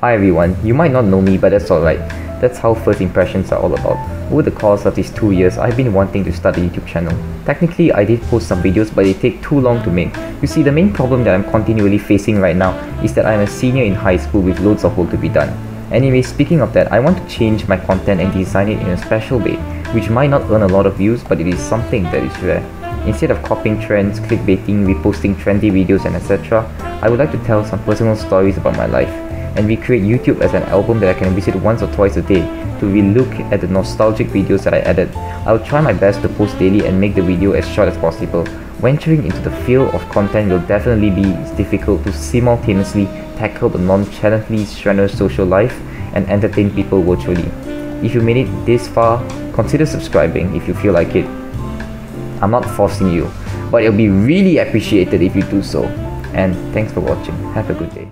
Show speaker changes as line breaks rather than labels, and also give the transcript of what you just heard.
Hi everyone, you might not know me but that's alright. That's how first impressions are all about. Over the course of these two years, I've been wanting to start a YouTube channel. Technically, I did post some videos but they take too long to make. You see, the main problem that I'm continually facing right now is that I'm a senior in high school with loads of work to be done. Anyway, speaking of that, I want to change my content and design it in a special way, which might not earn a lot of views but it is something that is rare. Instead of copying trends, clickbaiting, reposting trendy videos and etc., I would like to tell some personal stories about my life and recreate YouTube as an album that I can visit once or twice a day to relook at the nostalgic videos that I added. I will try my best to post daily and make the video as short as possible. Venturing into the field of content will definitely be difficult to simultaneously tackle the nonchalantly strenuous social life and entertain people virtually. If you made it this far, consider subscribing if you feel like it. I'm not forcing you, but it'll be really appreciated if you do so. And thanks for watching. Have a good day.